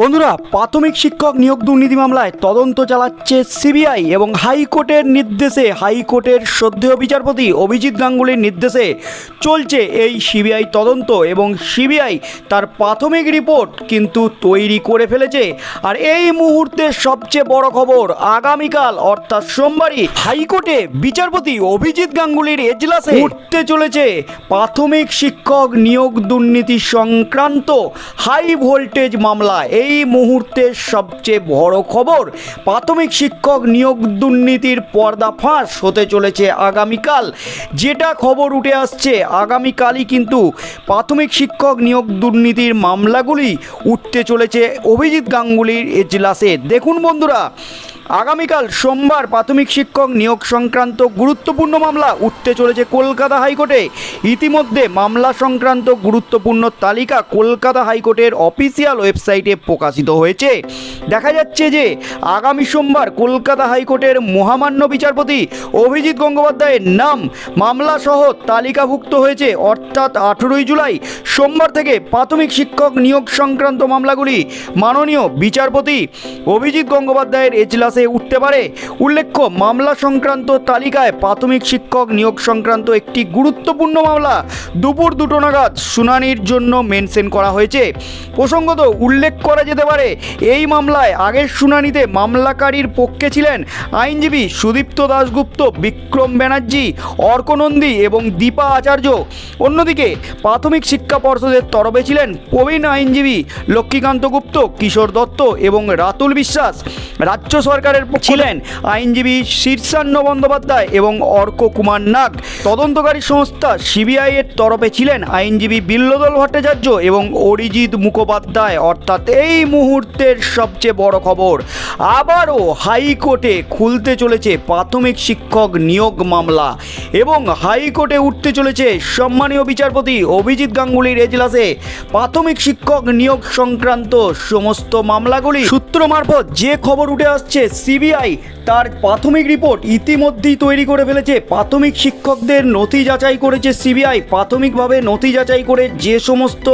বন্ধুরা, প্রাথমিক শিক্ষক নিয়োগ দুর্নীতি মামলায় তদন্ত চালাচ্ছে সিবিআই এবং হাইকোর্টের নির্দেশে, হাইকোর্টের শ্রদ্ধেয় বিচারপতি অভিজিৎ গাঙ্গুলির নির্দেশে চলছে এই সিবিআই তদন্ত এবং সিবিআই তার প্রাথমিক রিপোর্ট কিন্তু তৈরি করে ফেলেছে। আর এই মুহূর্তে সবচেয়ে বড় খবর, আগামীকাল অর্থাৎ সোমবারই হাইকোর্টে বিচারপতি অভিজিৎ গাঙ্গুলির এজলাসে উঠতে চলেছে প্রাথমিক শিক্ষক নিয়োগ দুর্নীতি সংক্রান্ত হাই ভোল্টেজ মামলা। এই মুহূর্তের সবচেয়ে বড় খবর, প্রাথমিক শিক্ষক নিয়োগ দুর্নীতির পর্দা ফাঁস হতে চলেছে আগামীকাল। যেটা খবর উঠে আসছে, আগামীকালই কিন্তু প্রাথমিক শিক্ষক নিয়োগ দুর্নীতির মামলাগুলি উঠতে চলেছে অভিজিৎ গাঙ্গুলির এজলাসে। দেখুন বন্ধুরা আগামীকাল সোমবার প্রাথমিক শিক্ষক নিয়োগ সংক্রান্ত গুরুত্বপূর্ণ মামলা উঠতে চলেছে কলকাতা হাইকোর্টে। ইতিমধ্যে মামলা সংক্রান্ত গুরুত্বপূর্ণ তালিকা কলকাতা হাইকোর্টের অফিসিয়াল ওয়েবসাইটে প্রকাশিত হয়েছে। দেখা যাচ্ছে যে, আগামী সোমবার কলকাতা হাইকোর্টের মহামান্য বিচারপতি অভিজিৎ গঙ্গোপাধ্যায়ের নাম মামলাসহ তালিকাভুক্ত হয়েছে। অর্থাৎ আঠেরোই জুলাই সোমবার থেকে প্রাথমিক শিক্ষক নিয়োগ সংক্রান্ত মামলাগুলি মাননীয় বিচারপতি অভিজিৎ গঙ্গোপাধ্যায়ের এজলাসে উঠতে পারে। উল্লেখ্য, মামলা সংক্রান্ত তালিকায় প্রাথমিক শিক্ষক নিয়োগ সংক্রান্ত একটি গুরুত্বপূর্ণ মামলা দুপুর দুটো নাগাদ শুনানির জন্য মেনশন করা হয়েছে। প্রসঙ্গত, উল্লেখ করা যেতে পারে, এই মামলায় আগের শুনানিতে মামলাকারীর পক্ষে ছিলেন আইনজীবী সুদীপ্ত দাশগুপ্ত, বিক্রম ব্যানার্জি, অর্কনন্দী এবং দীপা আচার্য। অন্যদিকে, প্রাথমিক শিক্ষা পর্ষদের তরফে ছিলেন প্রবীণ আইনজীবী লক্ষ্মীকান্ত গুপ্ত, কিশোর দত্ত এবং রাতুল বিশ্বাস। রাজ্য সরকারের ছিলেন আইনজীবী শীর্ষান্ন বন্দ্যোপাধ্যায় এবং অর্ক কুমার নাগ। তদন্তকারী সংস্থা সিবিআই এর তরফে ছিলেন আইনজীবী বিল্লদল ভট্টাচার্য এবং অরিজিৎ মুখোপাধ্যায়। অর্থাৎ এই মুহূর্তের সবচেয়ে বড় খবর, আবারও হাইকোর্টে খুলতে চলেছে প্রাথমিক শিক্ষক নিয়োগ মামলা এবং হাইকোর্টে উঠতে চলেছে সম্মানীয় বিচারপতি অভিজিৎ গাঙ্গুলির এজলাসে প্রাথমিক শিক্ষক নিয়োগ সংক্রান্ত সমস্ত মামলাগুলি। সূত্র মারফত যে খবর উঠে আসছে সিবিআই তার প্রাথমিক রিপোর্ট ইতিমধ্যেই তৈরি করে ফেলেছে। প্রাথমিক শিক্ষকদের নথি যাচাই করেছে সিবিআই। প্রাথমিকভাবে নথি যাচাই করে যে সমস্ত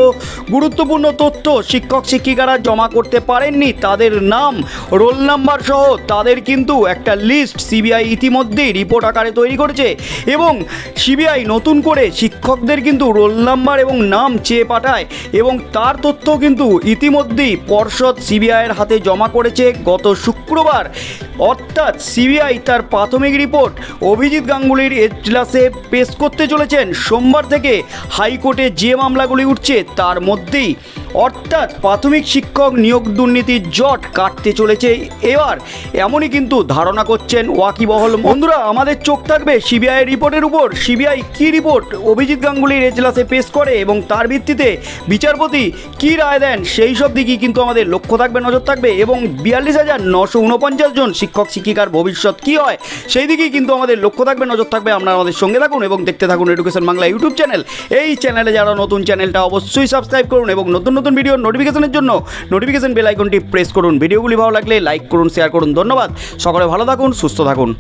গুরুত্বপূর্ণ তথ্য শিক্ষক শিক্ষিকারা জমা করতে পারেননি, তাদের নাম, রোল নাম্বার সহ তাদের কিন্তু একটা লিস্ট সিবিআই ইতিমধ্যেই রিপোর্ট আকারে তৈরি করেছে এবং সিবিআই নতুন করে শিক্ষকদের কিন্তু রোল নাম্বার এবং নাম চেয়ে পাঠায় এবং তার তথ্য কিন্তু ইতিমধ্যেই পর্ষদ সিবিআইয়ের হাতে জমা করেছে। গত শুক্রবার অর্থাৎ সিবিআই তার প্রাথমিক রিপোর্ট। অভিজিৎ গাঙ্গুলির এজলাসে পেশ করতে চলেছেন। সোমবার থেকে হাইকোর্টে যে মামলাগুলি উঠছে, তার মধ্যেই অর্থাৎ প্রাথমিক শিক্ষক নিয়োগ দুর্নীতির জট কাটতে চলেছে এবার। এমনই কিন্তু ধারণা করছেন ওয়াকিবহল। বন্ধুরা, আমাদের চোখ থাকবে সিবিআই রিপোর্টের উপর। সিবিআই কি রিপোর্ট? অভিজিৎ গাঙ্গুলির এজলাসে পেশ করে এবং তার ভিত্তিতে বিচারপতি কি রায় দেন? সেই সব দিকেই কিন্তু আমাদের লক্ষ্য থাকবে, নজর থাকবে এবং বিয়াল্লিশ হাজার নশো উনপঞ্চাশ জন শিক্ষক, শিক্ষিকার ভবিষ্যৎ কি হয়, সেই দিকেই কিন্তু আমাদের লক্ষ্য থাকবে, নজর থাকবে। আপনারা আমাদের সঙ্গে থাকুন এবং দেখতে থাকুন এডুকেশন বাংলা ইউটিউব চ্যানেল। এই চ্যানেলে যারা নতুন, চ্যানেলটা অবশ্যই সাবস্ক্রাইব করুন এবং নতুন নতুন ভিডিও নোটিফিকেশনের জন্য নোটিফিকেশন বেল আইকনটি প্রেস করুন। ভিডিওগুলি ভালো লাগলে লাইক করুন শেয়ার করুন। ধন্যবাদ। সকলে ভালো থাকুন, সুস্থ থাকুন।